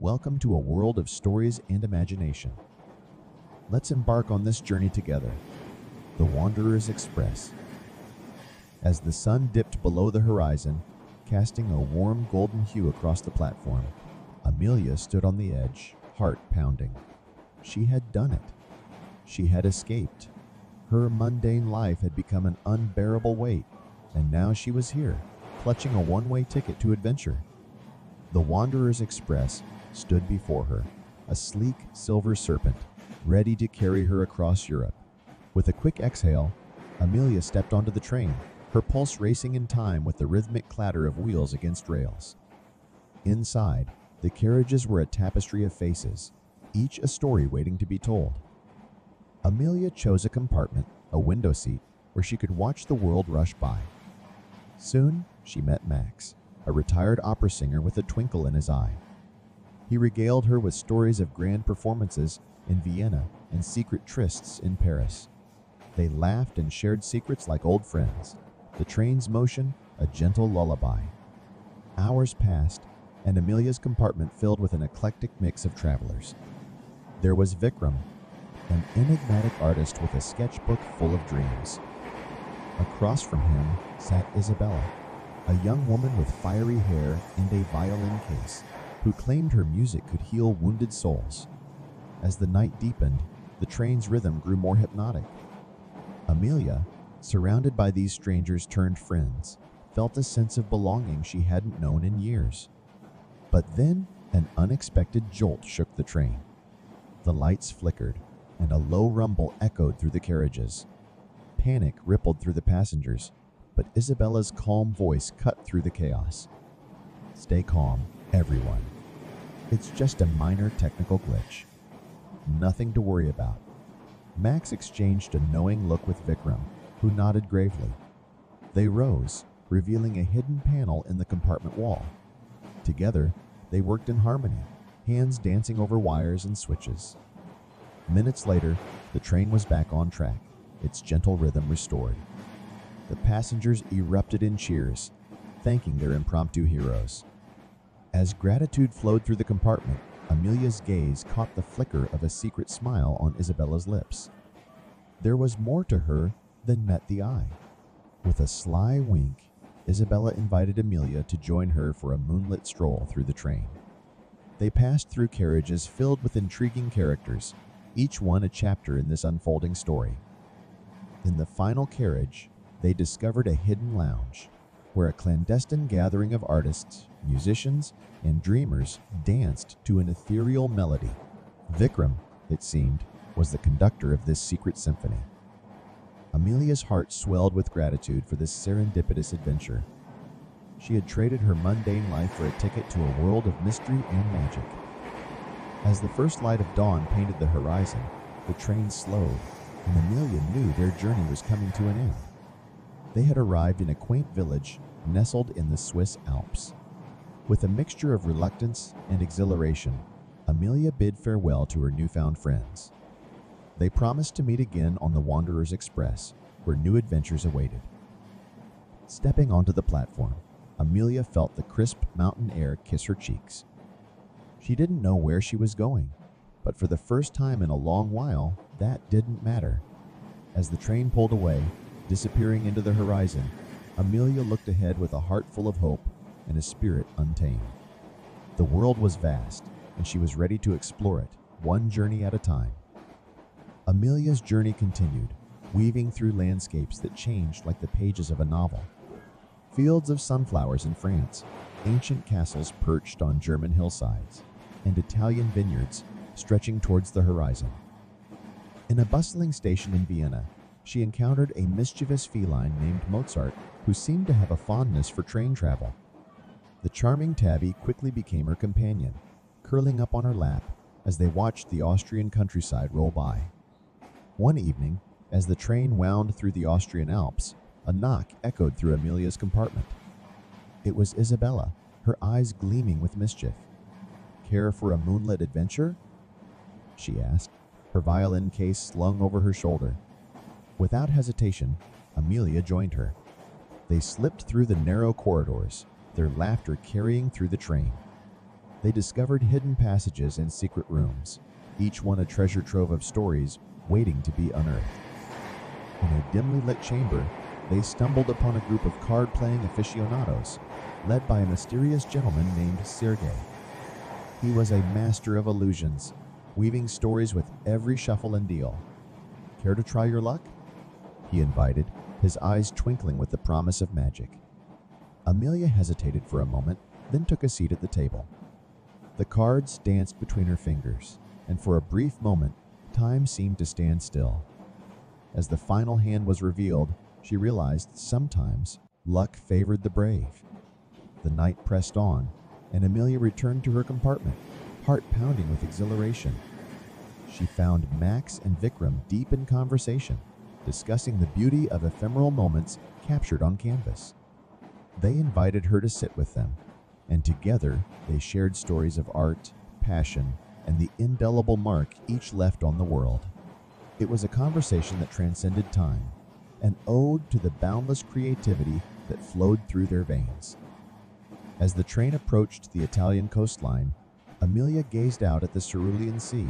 Welcome to a world of stories and imagination. Let's embark on this journey together. The Wanderers Express. As the sun dipped below the horizon, casting a warm golden hue across the platform, Amelia stood on the edge, heart pounding. She had done it. She had escaped. Her mundane life had become an unbearable weight, and now she was here, clutching a one way ticket to adventure. The Wanderers Express stood before her, a sleek silver serpent, ready to carry her across Europe. With a quick exhale, Amelia stepped onto the train, her pulse racing in time with the rhythmic clatter of wheels against rails. Inside, the carriages were a tapestry of faces, each a story waiting to be told. Amelia chose a compartment, a window seat, where she could watch the world rush by. Soon, she met Max, a retired opera singer with a twinkle in his eye. He regaled her with stories of grand performances in Vienna and secret trysts in Paris. They laughed and shared secrets like old friends, the train's motion a gentle lullaby. Hours passed, and Amelia's compartment filled with an eclectic mix of travelers. There was Vikram, an enigmatic artist with a sketchbook full of dreams. Across from him sat Isabella, a young woman with fiery hair and a violin case who claimed her music could heal wounded souls. As the night deepened, the train's rhythm grew more hypnotic. Amelia, surrounded by these strangers turned friends, felt a sense of belonging she hadn't known in years. But then an unexpected jolt shook the train. The lights flickered, and a low rumble echoed through the carriages. Panic rippled through the passengers, but Isabella's calm voice cut through the chaos. Stay calm, everyone. It's just a minor technical glitch. Nothing to worry about. Max exchanged a knowing look with Vikram, who nodded gravely. They rose, revealing a hidden panel in the compartment wall. Together, they worked in harmony, hands dancing over wires and switches. Minutes later, the train was back on track, its gentle rhythm restored. The passengers erupted in cheers, thanking their impromptu heroes. As gratitude flowed through the compartment, Amelia's gaze caught the flicker of a secret smile on Isabella's lips. There was more to her than met the eye. With a sly wink, Isabella invited Amelia to join her for a moonlit stroll through the train. They passed through carriages filled with intriguing characters, each one a chapter in this unfolding story. In the final carriage, they discovered a hidden lounge where a clandestine gathering of artists, musicians, and dreamers danced to an ethereal melody. Vikram, it seemed, was the conductor of this secret symphony. Amelia's heart swelled with gratitude for this serendipitous adventure. She had traded her mundane life for a ticket to a world of mystery and magic. As the first light of dawn painted the horizon, the train slowed, and Amelia knew their journey was coming to an end. They had arrived in a quaint village nestled in the Swiss Alps. With a mixture of reluctance and exhilaration, Amelia bid farewell to her newfound friends. They promised to meet again on the Wanderers Express, where new adventures awaited. Stepping onto the platform, Amelia felt the crisp mountain air kiss her cheeks. She didn't know where she was going, but for the first time in a long while, that didn't matter. As the train pulled away, disappearing into the horizon, Amelia looked ahead with a heart full of hope and a spirit untamed. The world was vast, and she was ready to explore it, one journey at a time. Amelia's journey continued, weaving through landscapes that changed like the pages of a novel. Fields of sunflowers in France, ancient castles perched on German hillsides, and Italian vineyards stretching towards the horizon. In a bustling station in Vienna, she encountered a mischievous feline named Mozart who seemed to have a fondness for train travel. The charming tabby quickly became her companion, curling up on her lap as they watched the Austrian countryside roll by. One evening, as the train wound through the Austrian Alps, a knock echoed through Amelia's compartment. It was Isabella, her eyes gleaming with mischief. Care for a moonlit adventure? She asked, her violin case slung over her shoulder. Without hesitation, Amelia joined her. They slipped through the narrow corridors, their laughter carrying through the train. They discovered hidden passages and secret rooms, each one a treasure trove of stories waiting to be unearthed. In a dimly lit chamber, they stumbled upon a group of card playing aficionados, led by a mysterious gentleman named Sergei. He was a master of illusions, weaving stories with every shuffle and deal. Care to try your luck? He invited, his eyes twinkling with the promise of magic. Amelia hesitated for a moment, then took a seat at the table. The cards danced between her fingers, and for a brief moment, time seemed to stand still. As the final hand was revealed, she realized sometimes luck favored the brave. The night pressed on, and Amelia returned to her compartment, heart pounding with exhilaration. She found Max and Vikram deep in conversation, discussing the beauty of ephemeral moments captured on canvas. They invited her to sit with them, and together they shared stories of art, passion, and the indelible mark each left on the world. It was a conversation that transcended time, an ode to the boundless creativity that flowed through their veins. As the train approached the Italian coastline, Amelia gazed out at the Cerulean Sea,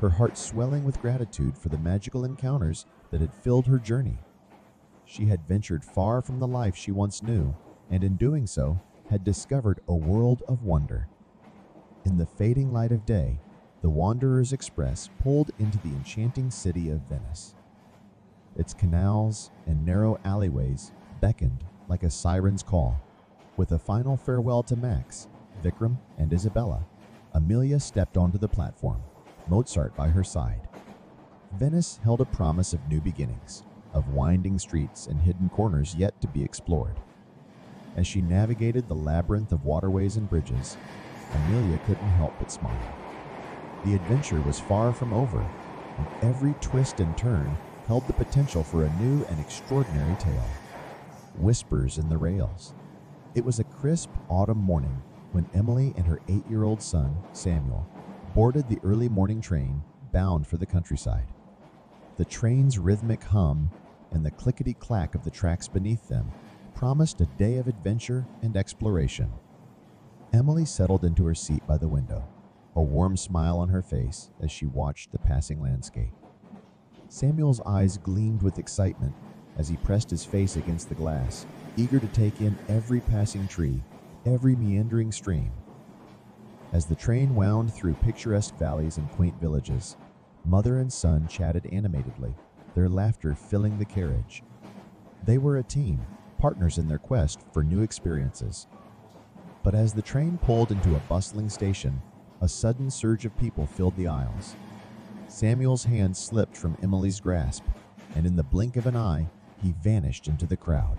her heart swelling with gratitude for the magical encounters that had filled her journey. She had ventured far from the life she once knew, and in doing so, had discovered a world of wonder. In the fading light of day, the Wanderers Express pulled into the enchanting city of Venice. Its canals and narrow alleyways beckoned like a siren's call. With a final farewell to Max, Vikram, and Isabella, Amelia stepped onto the platform, Mozart by her side. Venice held a promise of new beginnings, of winding streets and hidden corners yet to be explored. As she navigated the labyrinth of waterways and bridges, Amelia couldn't help but smile. The adventure was far from over, and every twist and turn held the potential for a new and extraordinary tale. Whispers in the rails. It was a crisp autumn morning when Emily and her eight year old son, Samuel, boarded the early morning train bound for the countryside. The train's rhythmic hum and the clickety clack of the tracks beneath them promised a day of adventure and exploration. Emily settled into her seat by the window, a warm smile on her face as she watched the passing landscape. Samuel's eyes gleamed with excitement as he pressed his face against the glass, eager to take in every passing tree, every meandering stream. As the train wound through picturesque valleys and quaint villages, mother and son chatted animatedly, their laughter filling the carriage. They were a team, partners in their quest for new experiences. But as the train pulled into a bustling station, a sudden surge of people filled the aisles. Samuel's hand slipped from Emily's grasp, and in the blink of an eye, he vanished into the crowd.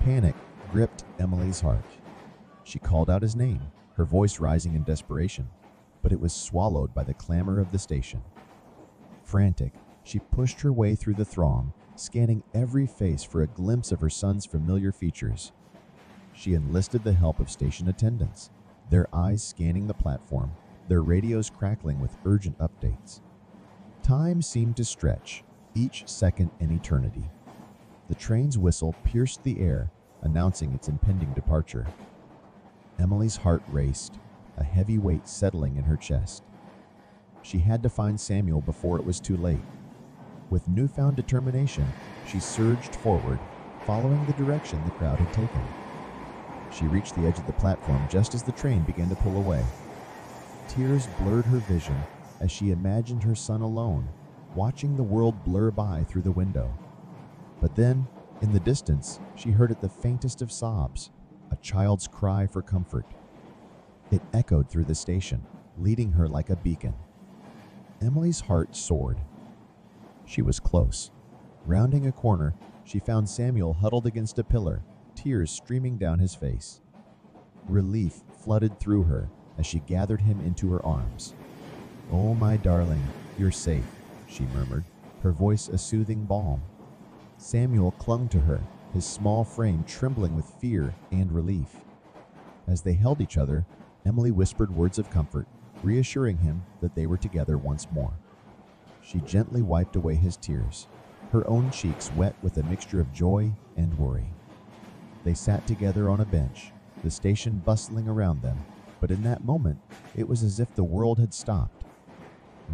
Panic gripped Emily's heart. She called out his name, her voice rising in desperation, but it was swallowed by the clamor of the station. Frantic, she pushed her way through the throng, scanning every face for a glimpse of her son's familiar features. She enlisted the help of station attendants, their eyes scanning the platform, their radios crackling with urgent updates. Time seemed to stretch, each second an eternity. The train's whistle pierced the air, announcing its impending departure. Emily's heart raced, a heavy weight settling in her chest. She had to find Samuel before it was too late. With newfound determination, she surged forward, following the direction the crowd had taken. She reached the edge of the platform just as the train began to pull away. Tears blurred her vision as she imagined her son alone, watching the world blur by through the window. But then, in the distance, she heard at the faintest of sobs, a child's cry for comfort. It echoed through the station, leading her like a beacon. Emily's heart soared. She was close. Rounding a corner, she found Samuel huddled against a pillar, tears streaming down his face. Relief flooded through her as she gathered him into her arms. Oh, my darling, you're safe, she murmured, her voice a soothing balm. Samuel clung to her, his small frame trembling with fear and relief. As they held each other, Emily whispered words of comfort, reassuring him that they were together once more. She gently wiped away his tears, her own cheeks wet with a mixture of joy and worry. They sat together on a bench, the station bustling around them, but in that moment, it was as if the world had stopped.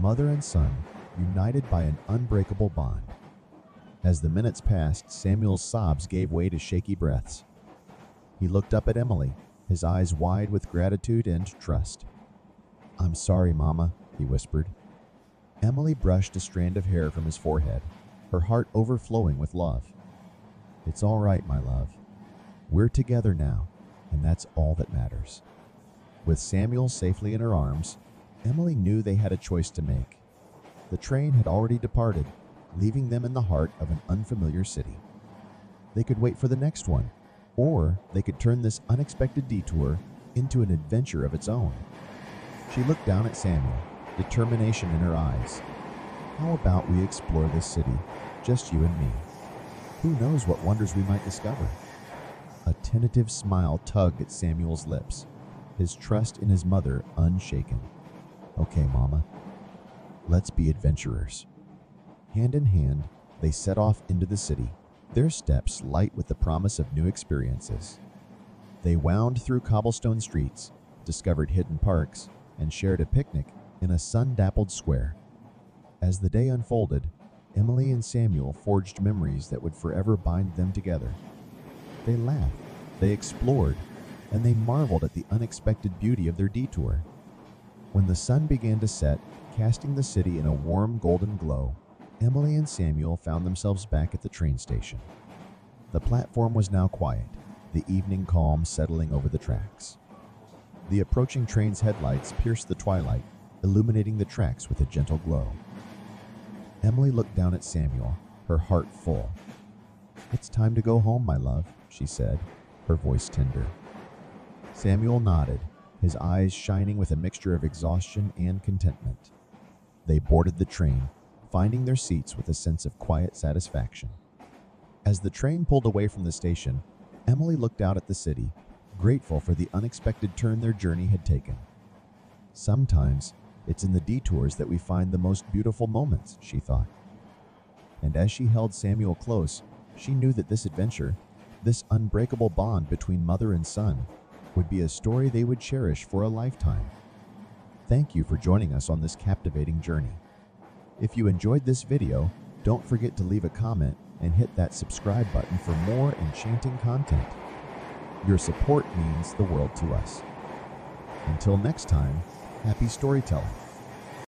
Mother and son, united by an unbreakable bond. As the minutes passed, Samuel's sobs gave way to shaky breaths. He looked up at Emily, his eyes wide with gratitude and trust. I'm sorry, Mama, he whispered. Emily brushed a strand of hair from his forehead, her heart overflowing with love. It's all right, my love. We're together now, and that's all that matters. With Samuel safely in her arms, Emily knew they had a choice to make. The train had already departed, leaving them in the heart of an unfamiliar city. They could wait for the next one, or they could turn this unexpected detour into an adventure of its own. She looked down at Samuel, determination in her eyes. How about we explore this city, just you and me? Who knows what wonders we might discover? A tentative smile tugged at Samuel's lips, his trust in his mother unshaken. Okay, Mama. Let's be adventurers. Hand in hand, they set off into the city, their steps light with the promise of new experiences. They wound through cobblestone streets, discovered hidden parks, and shared a picnic in a sun dappled square. As the day unfolded, Emily and Samuel forged memories that would forever bind them together. They laughed, they explored, and they marveled at the unexpected beauty of their detour. When the sun began to set, casting the city in a warm golden glow, Emily and Samuel found themselves back at the train station. The platform was now quiet, the evening calm settling over the tracks. The approaching train's headlights pierced the twilight, illuminating the tracks with a gentle glow. Emily looked down at Samuel, her heart full. It's time to go home, my love, she said, her voice tender. Samuel nodded, his eyes shining with a mixture of exhaustion and contentment. They boarded the train, finding their seats with a sense of quiet satisfaction. As the train pulled away from the station, Emily looked out at the city, grateful for the unexpected turn their journey had taken. Sometimes it's in the detours that we find the most beautiful moments, she thought. And as she held Samuel close, she knew that this adventure, this unbreakable bond between mother and son, would be a story they would cherish for a lifetime. Thank you for joining us on this captivating journey. If you enjoyed this video, don't forget to leave a comment and hit that subscribe button for more enchanting content. Your support means the world to us. Until next time, happy storytelling.